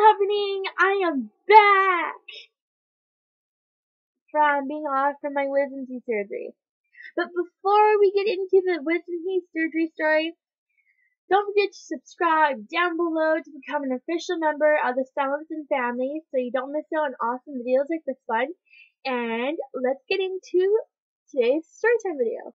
happening? I am back from being off from my wisdom teeth surgery. But before we get into the wisdom teeth surgery story, don't forget to subscribe down below to become an official member of the Simonson family so you don't miss out on awesome videos like this one. And let's get into today's storytime video.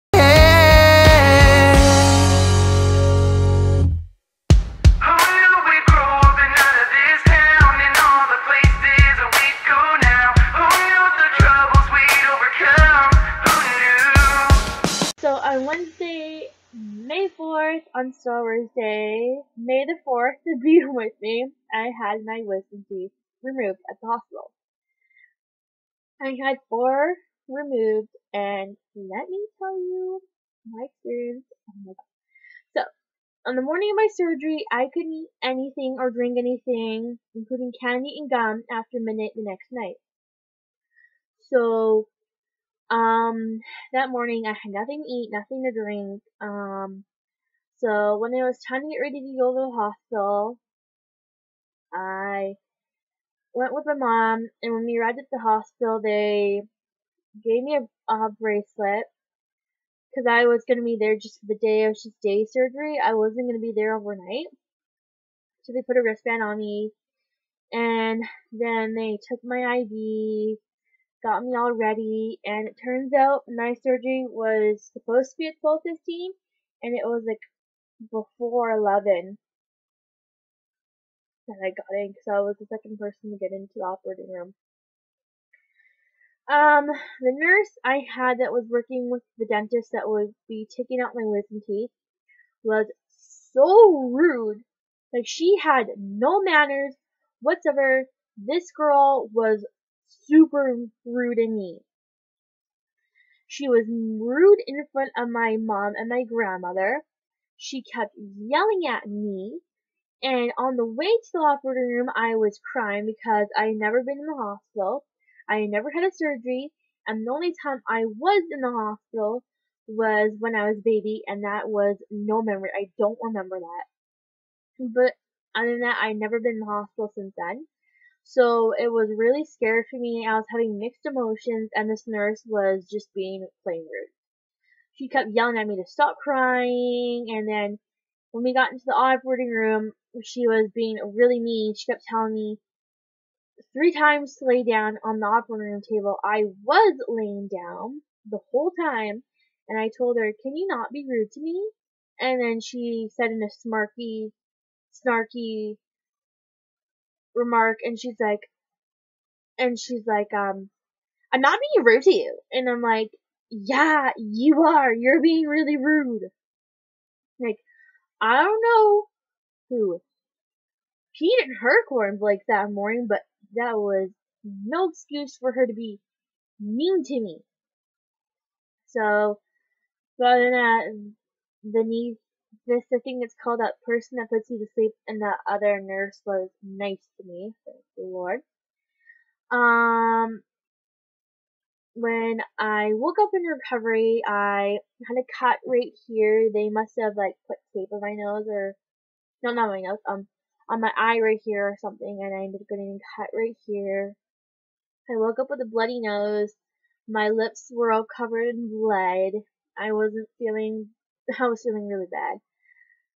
On Star Day, May the 4th to be with me, I had my wisdom teeth removed at the hospital. I had four removed, and let me tell you my experience. Oh my. So, on the morning of my surgery, I couldn't eat anything or drink anything, including candy and gum, after midnight the next night. So, um, that morning I had nothing to eat, nothing to drink. Um, so when it was time to get ready to go to the hospital, I went with my mom, and when we arrived at the hospital, they gave me a, a bracelet because I was gonna be there just for the day. It was just day surgery. I wasn't gonna be there overnight, so they put a wristband on me, and then they took my ID got me all ready, and it turns out my surgery was supposed to be at 12:15, and it was like before 11 that I got in because I was the second person to get into the operating room. Um, the nurse I had that was working with the dentist that would be taking out my wisdom teeth was so rude. Like she had no manners whatsoever. This girl was super rude to me. She was rude in front of my mom and my grandmother. She kept yelling at me. And on the way to the operating room, I was crying because I had never been in the hospital. I had never had a surgery. And the only time I was in the hospital was when I was a baby, and that was no memory. I don't remember that. But other than that, I'd never been in the hospital since then. So it was really scary for me. I was having mixed emotions, and this nurse was just being plain rude. She kept yelling at me to stop crying, and then when we got into the operating room, she was being really mean. She kept telling me three times to lay down on the operating room table. I was laying down the whole time, and I told her, Can you not be rude to me? And then she said in a smarky, snarky remark and she's like and she's like um I'm not being rude to you and I'm like yeah you are. You're being really rude. Like I don't know who peed in her cornflakes that morning but that was no excuse for her to be mean to me. So other than that the niece this I think it's called that person that puts you to sleep and that other nurse was nice to me, thank the Lord. Um when I woke up in recovery, I had a cut right here. They must have like put tape on my nose or no, not my nose, um, on my eye right here or something, and I ended up getting cut right here. I woke up with a bloody nose. My lips were all covered in blood. I wasn't feeling, I was feeling really bad.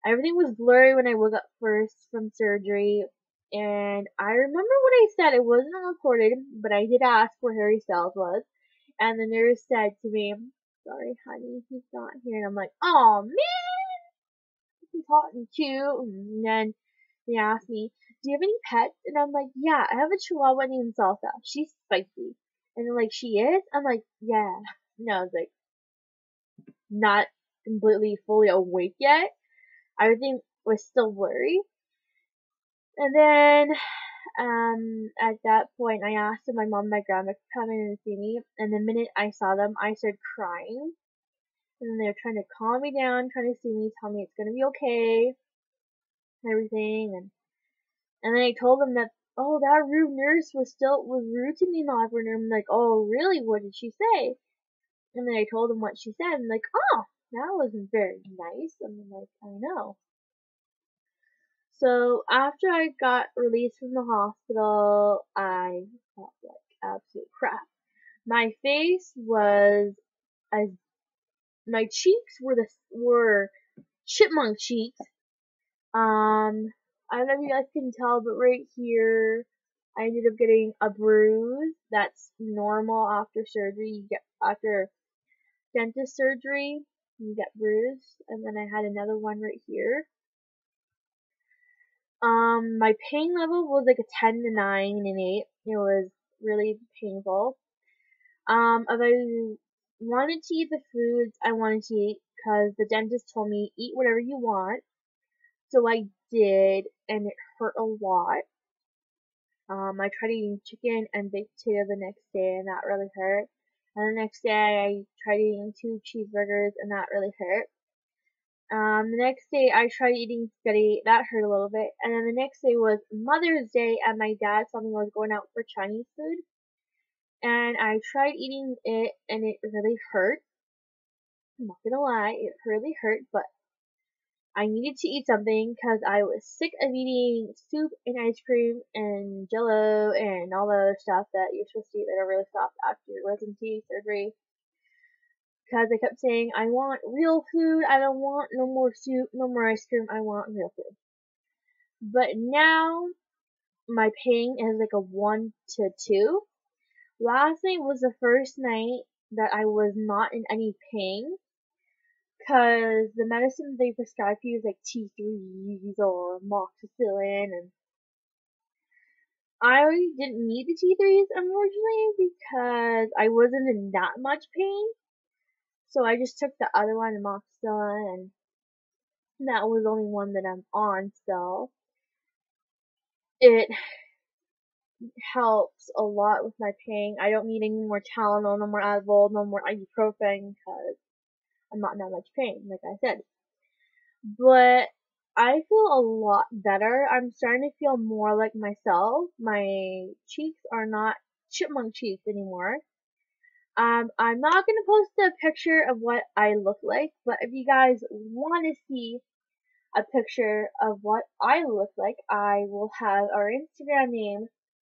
Everything was blurry when I woke up first from surgery, and I remember what I said. It wasn't recorded, but I did ask where Harry Styles was, and the nurse said to me, "Sorry, honey, he's not here." And I'm like, "Oh man, he's hot and cute." And then they asked me, "Do you have any pets?" And I'm like, "Yeah, I have a Chihuahua named Salsa. She's spicy." And they're like, "She is?" I'm like, "Yeah." No, I was like, not completely fully awake yet everything was still blurry. And then, um, at that point, I asked if my mom and my grandma could come in and see me. And the minute I saw them, I started crying. And they were trying to calm me down, trying to see me, tell me it's gonna be okay, everything. And and then I told them that, oh, that rude nurse was still was rude to me in the operating room. Like, oh, really? What did she say? And then I told them what she said. And like, oh, that wasn't very nice. And I'm like, I know. So after I got released from the hospital, I felt like absolute crap. My face was as my cheeks were the were chipmunk cheeks. Um, I don't know if you guys can tell, but right here, I ended up getting a bruise. That's normal after surgery. You get after dentist surgery, you get bruised, and then I had another one right here. Um, my pain level was like a 10 to 9 and 8. It was really painful. Um, if I wanted to eat the foods I wanted to eat, because the dentist told me eat whatever you want. So I did, and it hurt a lot. Um, I tried eating chicken and baked potato the next day, and that really hurt. And the next day, I tried eating two cheeseburgers, and that really hurt. Um, the next day, I tried eating spaghetti. That hurt a little bit. And then the next day was Mother's Day, and my dad told me was going out for Chinese food. And I tried eating it, and it really hurt. I'm not gonna lie, it really hurt, but I needed to eat something because I was sick of eating soup and ice cream and jello and all the other stuff that you're supposed to eat that are really soft after your wisdom teeth surgery. Because I kept saying, I want real food, I don't want no more soup, no more ice cream, I want real food. But now, my pain is like a 1 to 2. Last night was the first night that I was not in any pain because the medicine they prescribed for you is like T3s or amoxicillin and I didn't need the T3s unfortunately because I wasn't in that much pain. So I just took the other one, amoxicillin, and that was the only one that I'm on still. It helps a lot with my pain. I don't need any more Tylenol, no more Advil, no more ibuprofen because I'm not in that much pain, like I said. But I feel a lot better. I'm starting to feel more like myself. My cheeks are not chipmunk cheeks anymore. Um, I'm not gonna post a picture of what I look like, but if you guys want to see a picture of what I look like, I will have our Instagram name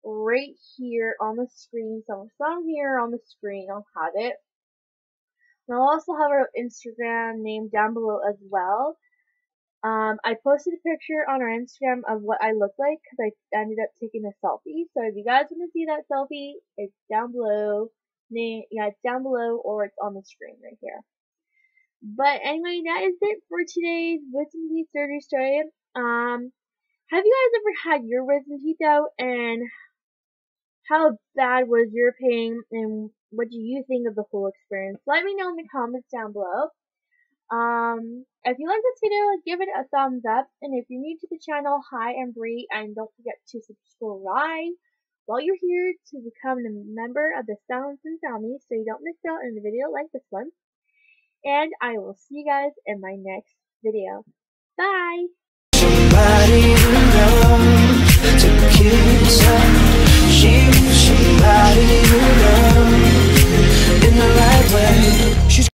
right here on the screen. So some here on the screen, I'll have it. And I'll also have our Instagram name down below as well. Um, I posted a picture on our Instagram of what I look like because I ended up taking a selfie. So if you guys want to see that selfie, it's down below. Name, yeah, it's down below or it's on the screen right here. But anyway, that is it for today's wisdom teeth surgery story. Um, have you guys ever had your wisdom teeth out and how bad was your pain and what do you think of the whole experience? Let me know in the comments down below. Um, if you like this video, give it a thumbs up. And if you're new to the channel, hi, I'm Bri, and don't forget to subscribe while you're here to become a member of the Simonson family so you don't miss out on a video like this one. And I will see you guys in my next video. Bye!